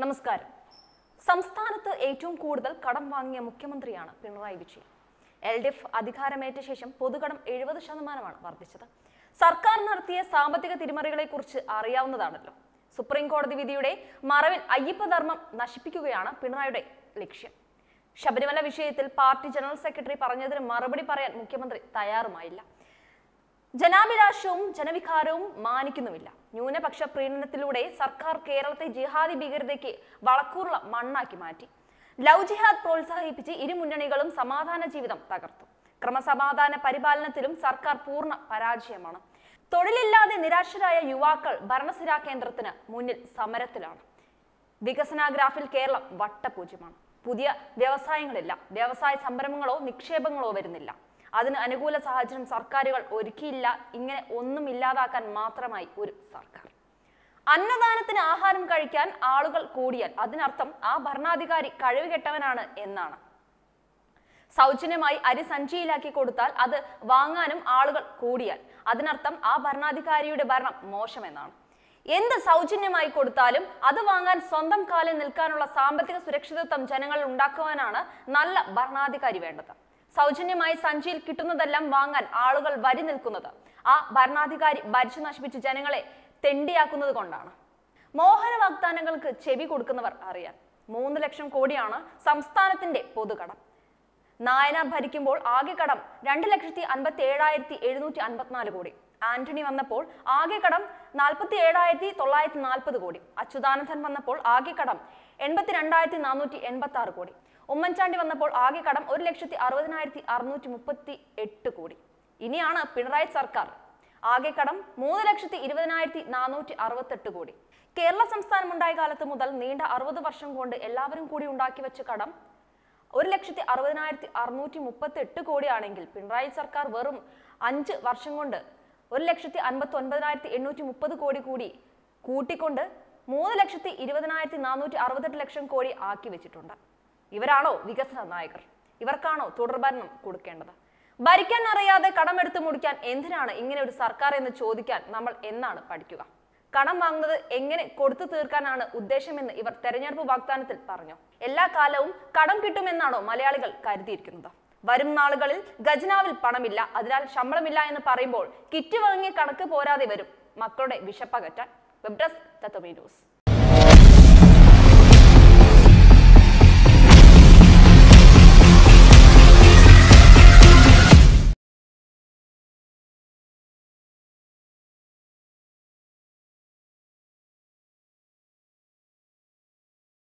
നമസ്കാരം. സംസ്ഥാനത്ത് ഏറ്റവും കൂടുതൽ കടം വാങ്ങിയ മുഖ്യമന്ത്രിയാണ് Pinarayi Vijayan. L D F അധികാരമേറ്റ ശേഷം പൊതുകടം എഴുപത് ശതമാനമാണ് വർദ്ധിച്ചത്. സർക്കാർ നടത്തിയ സാമ്പത്തിക തിരിമറികളെ കുറിച്ച് അറിയാവുന്നതാണല്ലോ. സുപ്രീം കോടതി വിധിയുടെ മറവിൽ അയ്യപ്പധർമ്മം നശിപ്പിക്കുകയാണ് പിണറായിയുടെ ലക്ഷ്യം. ശബരിമല വിഷയത്തിൽ പാർട്ടി ജനറൽ സെക്രട്ടറി പറഞ്ഞതിന് മറുപടി പറയാൻ മുഖ്യമന്ത്രി തയ്യാറുമായില്ല. ജനാഭിലാഷവും ജനവികാരവും മാനിക്കുന്നുമില്ല. ന്യൂനപക്ഷ പ്രീണനത്തിലൂടെ സർക്കാർ കേരളത്തെ ജിഹാദി ഭീകരതയ്ക്ക് വളക്കൂറുള്ള മണ്ണാക്കി മാറ്റി. ലവ് ജിഹാദ് പ്രോത്സാഹിപ്പിച്ച് ഇരു മുന്നണികളും സമാധാന ജീവിതം തകർത്തു. ക്രമസമാധാന പരിപാലനത്തിലും സർക്കാർ പൂർണ പരാജയമാണ്. തൊഴിലില്ലാതെ നിരാശരായ യുവാക്കൾ ഭരണസിരാ കേന്ദ്രത്തിന് മുന്നിൽ സമരത്തിലാണ്. വികസന ഗ്രാഫിൽ കേരളം വട്ടപൂജ്യമാണ്. പുതിയ വ്യവസായങ്ങളില്ല. വ്യവസായ സംരംഭങ്ങളോ നിക്ഷേപങ്ങളോ വരുന്നില്ല. അതിന് അനുകൂല സാഹചര്യം സർക്കാരുകൾ ഒരുക്കിയില്ല. ഇങ്ങനെ ഒന്നും ഇല്ലാതാക്കാൻ മാത്രമായി ഒരു സർക്കാർ. അന്നദാനത്തിന് ആഹാരം കഴിക്കാൻ ആളുകൾ കൂടിയാൽ അതിനർത്ഥം ആ ഭരണാധികാരി കഴിവുകെട്ടവനാണ് എന്നാണ്. സൗജന്യമായി അരി സഞ്ചിയിലാക്കി കൊടുത്താൽ അത് വാങ്ങാനും ആളുകൾ കൂടിയാൽ അതിനർത്ഥം ആ ഭരണാധികാരിയുടെ ഭരണം മോശമെന്നാണ്. എന്ത് സൗജന്യമായി കൊടുത്താലും അത് വാങ്ങാൻ സ്വന്തം കാലിൽ നിൽക്കാനുള്ള സാമ്പത്തിക സുരക്ഷിതത്വം ജനങ്ങളിൽ ഉണ്ടാക്കുവാനാണ് നല്ല ഭരണാധികാരി വേണ്ടത്. സൗജന്യമായി സഞ്ചിയിൽ കിട്ടുന്നതെല്ലാം വാങ്ങാൻ ആളുകൾ വരി നിൽക്കുന്നത്. ആ ഭരണാധികാരി ഭരിച്ചു നശിപ്പിച്ച് ജനങ്ങളെ തെണ്ടിയാക്കുന്നത് കൊണ്ടാണ്. മോഹന വാഗ്ദാനങ്ങൾക്ക് ചെവി കൊടുക്കുന്നവർ അറിയാൻ. മൂന്ന് ലക്ഷം കോടിയാണ് സംസ്ഥാനത്തിന്റെ പൊതുകടം. നായനാർ ഭരിക്കുമ്പോൾ ആകെ കടം രണ്ട് ലക്ഷത്തി അൻപത്തി ഏഴായിരത്തി എഴുന്നൂറ്റി അൻപത്തിനാല് കോടി. ആന്റണി വന്നപ്പോൾ ആകെ കടം നാൽപ്പത്തി ഏഴായിരത്തി തൊള്ളായിരത്തി നാൽപ്പത് കോടി. അച്യുതാനന്ദൻ വന്നപ്പോൾ ആകെ കടം എൺപത്തി രണ്ടായിരത്തി നാനൂറ്റി എൺപത്തി ആറ് കോടി. ഉമ്മൻചാണ്ടി വന്നപ്പോൾ ആകെ കടം ഒരു ലക്ഷത്തി അറുപതിനായിരത്തി അറുന്നൂറ്റി മുപ്പത്തി എട്ട് കോടി. ഇനിയാണ് പിണറായി സർക്കാർ. ആകെ കടം മൂന്ന് ലക്ഷത്തി ഇരുപതിനായിരത്തി നാനൂറ്റി അറുപത്തെട്ട് കോടി. കേരള സംസ്ഥാനം ഉണ്ടായ കാലത്ത് മുതൽ നീണ്ട അറുപത് വർഷം കൊണ്ട് എല്ലാവരും കൂടി ഉണ്ടാക്കി വെച്ച കടം ഒരു ലക്ഷത്തി അറുപതിനായിരത്തി അറുന്നൂറ്റി മുപ്പത്തി എട്ട് കോടിയാണെങ്കിൽ പിണറായി സർക്കാർ വെറും അഞ്ച് വർഷം കൊണ്ട് ഒരു ലക്ഷത്തി അൻപത്തി ഒൻപതിനായിരത്തി എണ്ണൂറ്റി മുപ്പത് കോടി കൂടി കൂട്ടിക്കൊണ്ട് മൂന്ന് ലക്ഷത്തി ഇരുപതിനായിരത്തി നാനൂറ്റി അറുപത്തെട്ട് ലക്ഷം കോടി ആക്കി വെച്ചിട്ടുണ്ട്. ഇവരാണോ വികസന നായകർ? ഇവർക്കാണോ തുടർഭരണം കൊടുക്കേണ്ടത്? ഭരിക്കാൻ അറിയാതെ കടമെടുത്ത് മുടിക്കാൻ എന്തിനാണ് ഇങ്ങനെ ഒരു സർക്കാർ എന്ന് ചോദിക്കാൻ നമ്മൾ എന്നാണ് പഠിക്കുക? കടം വാങ്ങുന്നത് എങ്ങനെ കൊടുത്തു തീർക്കാനാണ് ഉദ്ദേശമെന്ന് ഇവർ തെരഞ്ഞെടുപ്പ് വാഗ്ദാനത്തിൽ പറഞ്ഞു. എല്ലാ കാലവും കടം കിട്ടുമെന്നാണോ മലയാളികൾ കരുതിയിരിക്കുന്നത്? വരും നാളുകളിൽ ഖജനാവിൽ പണമില്ല അതിനാൽ ശമ്പളമില്ല എന്ന് പറയുമ്പോൾ കിറ്റ് വാങ്ങിയ കണക്ക് പോരാതെ വരും മക്കളുടെ വിശപ്പകറ്റാൻ. webdesk tato minus.